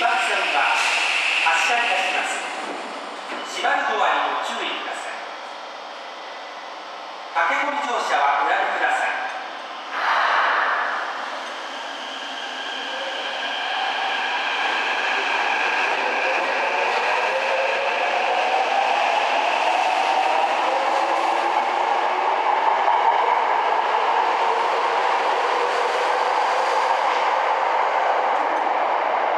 2番線は発車いたします。閉まるドアにご注意ください。駆け込み乗車は